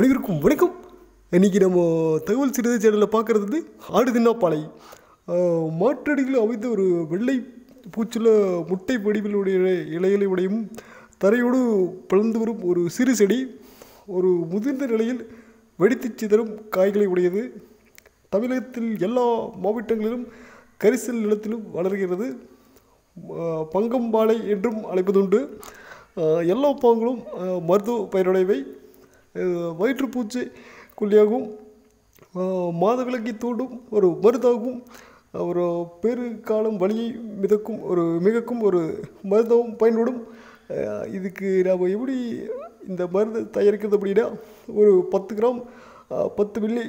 அனைவருக்கும் வணக்கம். இன்றைக்கி நம்ம தகவல் சிறுதை சேனலில் பார்க்குறது வந்து ஆடு தின்னாப்பாலை மாற்றடியில் அமைந்த ஒரு வெள்ளை பூச்சில முட்டை வடிவிலுடைய இலைகளை உடையும் தரையோடு பிளந்து வரும் ஒரு சிறு செடி ஒரு முதிர்ந்த நிலையில் வெடித்துச் சிதறும் காய்களை உடையது. தமிழகத்தில் எல்லா மாவட்டங்களிலும் கரிசல் நிலத்திலும் வளர்கிறது. பங்கம்பாலை என்றும் அழைப்பதுண்டு. எல்லா பாங்களும் மருத்துவ பயனுடையவை வயிற்றுப்பூச்சி குள்ளியாகவும் மாதவிலக்கி தூண்டும் ஒரு மருந்தாகவும் ஒரு பெரு காலம் வலியை மிதக்கும் ஒரு மிகக்கும் ஒரு மருந்தாகவும் பயன்படும். இதுக்கு நாம் எப்படி இந்த மருந்து தயாரிக்கிறது அப்படின்னா ஒரு பத்து கிராம் பத்து மில்லி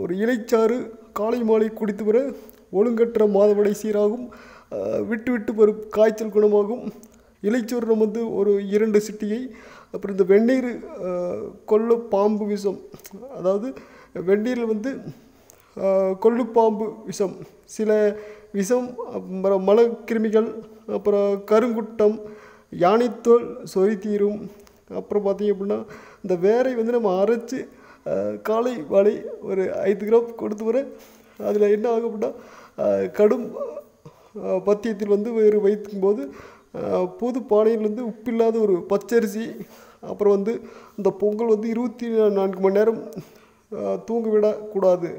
ஒரு இலைச்சாறு காலை மாலை குடித்து வர ஒழுங்கற்ற மாதவிடை சீராகும். விட்டு விட்டு வரும் காய்ச்சல் குணமாகும். இலைச்சூர்ணம் வந்து ஒரு இரண்டு சிட்டியை அப்புறம் இந்த வெந்நீர் கொள்ளு பாம்பு விஷம் அதாவது வெந்நீரில் வந்து கொள்ளு பாம்பு விஷம் சில விஷம் அப்புறம் மலக்கிருமிகள் அப்புறம் கருங்குட்டம் யானைத்தோல் சொறி தீரும் அப்புறம் பார்த்திங்க அப்படின்னா இந்த வேரை வந்து நம்ம அரைச்சி காலை வாழை ஒரு ஐந்து கிராம் கொடுத்து வர அதில் என்ன ஆகும் அப்படின்னா கடும் பத்தியத்தில் வந்து வேறு வைக்கும்போது புது பானையிலேருந்து உப்பு உப்பில்லாத ஒரு பச்சரிசி அப்புறம் வந்து இந்த பொங்கல் வந்து இருபத்தி நான்கு மணி நேரம் தூங்க விடக்கூடாது.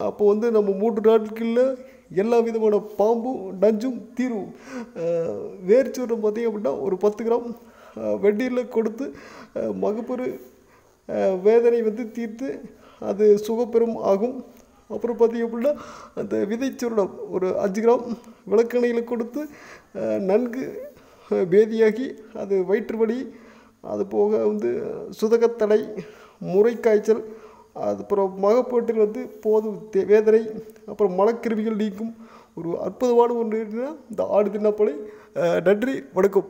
அப்போ வந்து நம்ம மூன்று நாட்களில் எல்லா விதமான பாம்பும் நஞ்சும் தீரும். வேர்ச்சூரம் பார்த்தீங்க அப்படின்னா ஒரு பத்து கிராம் வெட்டியில் வெந்நீரில் கொடுத்து ஆஹ், வேதனை வந்து தீர்த்து அது சுகப்பெரும் ஆகும். அப்புறம் பார்த்தீங்க அப்படின்னா அந்த விதைச்சுருடம் ஒரு அஞ்சு கிராம் விளக்கெண்ணெயில் கொடுத்து நன்கு வேதியாகி பேதியாகி அது வயிற்று வலி அது போக வந்து சுதகத்தடை முறைக்காய்ச்சல் அப்புறம் மகப்பேட்டில் வந்து போதும் தே- வேதனை அப்புறம் மலக்கிருமிகள் நீக்கும் ஒரு அற்புதமான ஒன்று இந்த ஆடு தின்னாப்பலை நன்றி வணக்கம்.